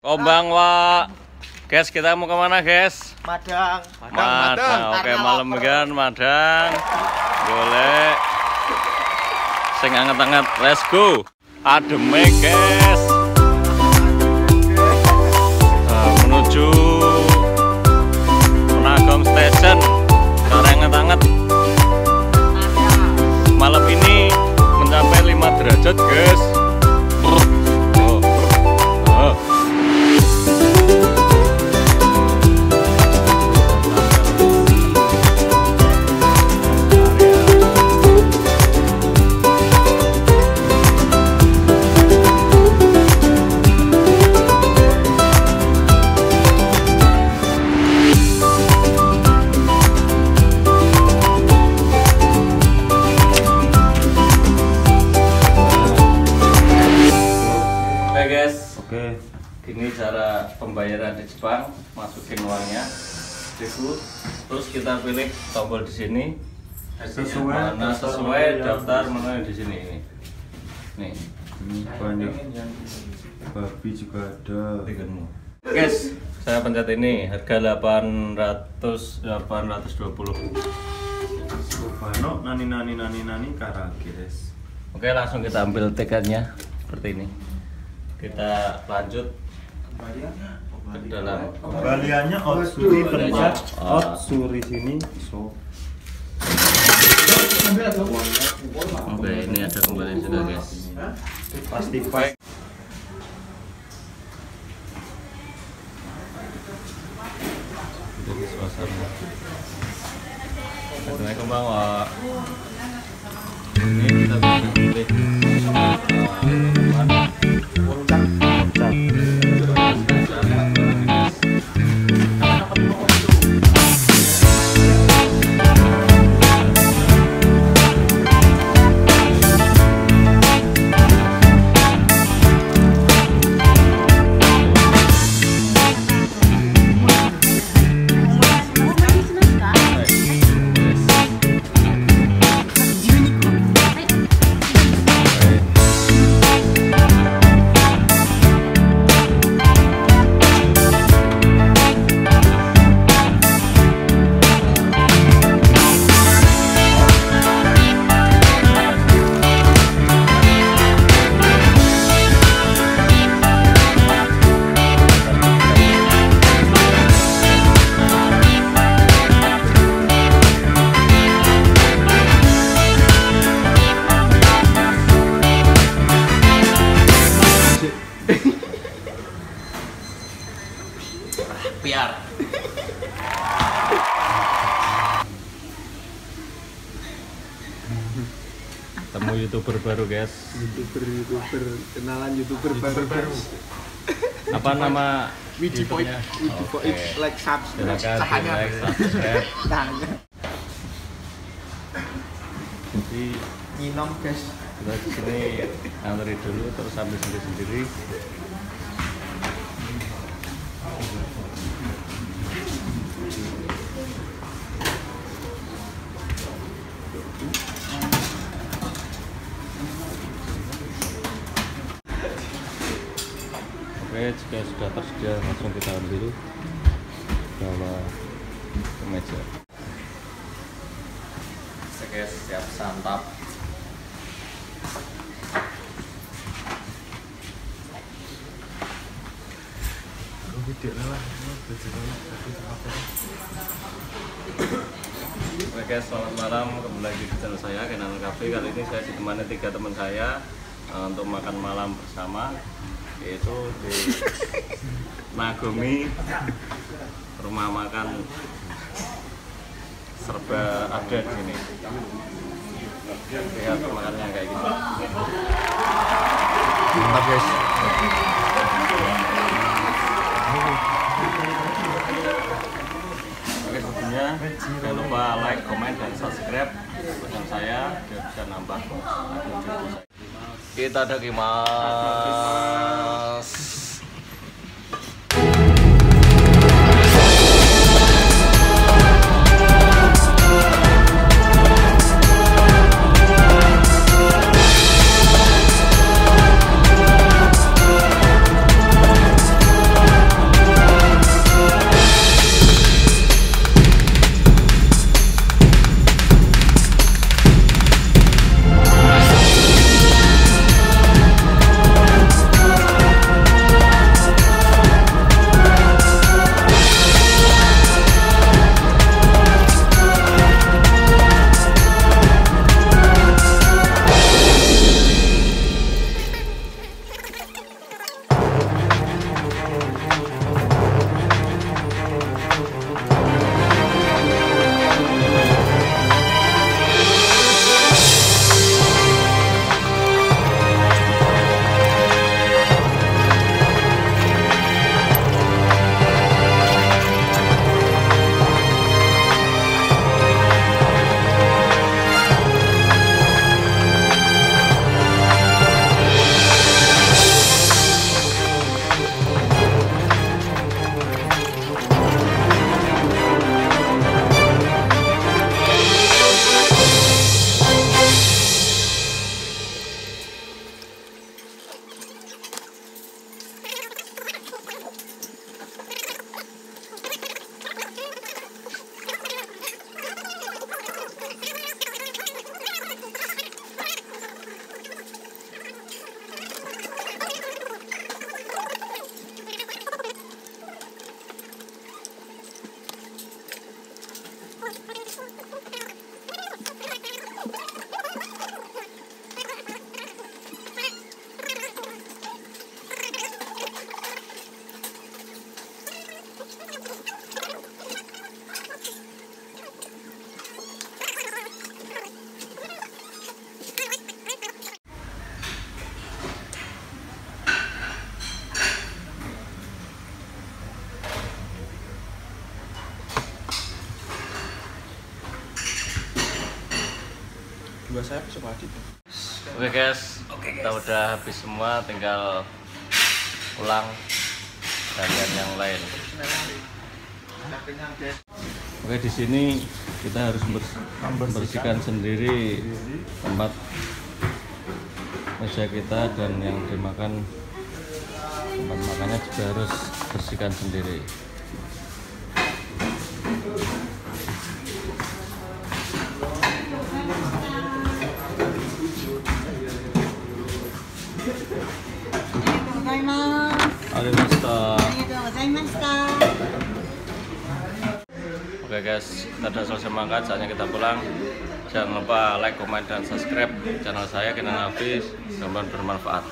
Kombang wa. Guys, kita mau ke mana guys? Madang. Madang. Oke, malam kan Madang. Boleh. Sing anget-anget. Let's go. Ademe guys. Oke. ini cara pembayaran di Jepang. Masukin uangnya, Deku. Terus kita pilih tombol di sini. Sesuai mana sesuai daftar menu di sini ini. Nih, Ini banyak. Babi juga ada. tikermu. Guys, saya pencet ini harga 800 820. Subhano nani nani nani nani karage guys. Oke, langsung kita ambil tiketnya seperti ini. Kita lanjut ke dalam Kembaliannya Otsuri Kembaliannya, tempat ah. Otsuri sini. So. Oke, ini ada kembali juga guys. Pasti pas. Jadi suasana. Assalamualaikum bang. Wak. Ini kita bisa Piar. Temu youtuber baru guys. Youtuber, youtuber, kenalan youtuber baru baru. Apa nama Widi Point? Widi. Point, like subscribe, Silakan like, subscribe. Jadi Nyinom guys. kita sini antri dulu terus sambil sendiri Oke, jika sudah tersedia langsung kita ambil bawa ke meja. Oke, siap santap. Oke guys, selamat malam. Kembali lagi di channel saya Kenan Cafe. Kali ini saya ditemani tiga teman saya eh, untuk makan malam bersama yaitu di Nagomi rumah makan serba ada di sini lihat makannya kayak gini mantap guys Oke sebelumnya jangan lupa like, comment, dan subscribe channel saya biar bisa nambah. Kita ada mas. Dua sayap coba gitu Oke guys, kita udah habis semua, tinggal pulang bagian yang lain. Oke di sini kita harus bers- membersihkan sendiri tempat meja kita dan yang dimakan tempat makannya juga harus bersihkan sendiri. Alhamdulillah. Oke guys, kita sudah selesai makan, saatnya kita pulang. Jangan lupa like, comment, dan subscribe channel saya Kenan Hafiz. Semoga bermanfaat.